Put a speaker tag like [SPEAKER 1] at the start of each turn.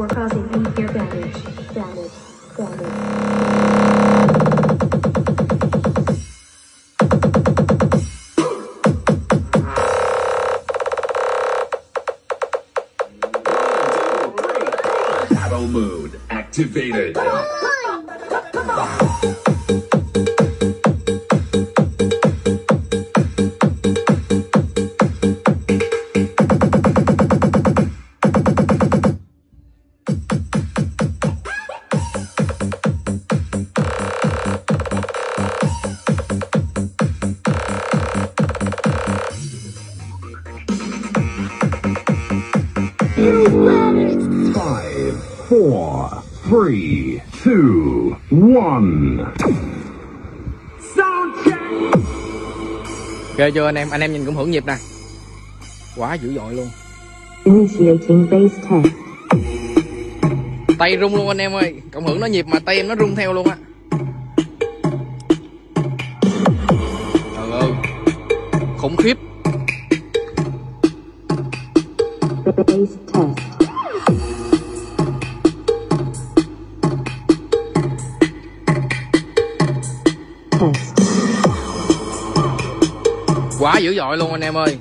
[SPEAKER 1] before causing ear damage. Damage. Damage.
[SPEAKER 2] Battle mode activated. Five, four, three, two, one. Sound check.
[SPEAKER 3] ghê chưa anh em anh em nhìn cũng hưởng nhịp nè quá dữ dội luôn
[SPEAKER 4] Initiating base test.
[SPEAKER 3] tay rung luôn anh em ơi cộng hưởng nó nhịp mà tay em nó rung theo luôn á trời ơi khủng khiếp
[SPEAKER 4] Test. Test.
[SPEAKER 3] quá dữ dội luôn anh em ơi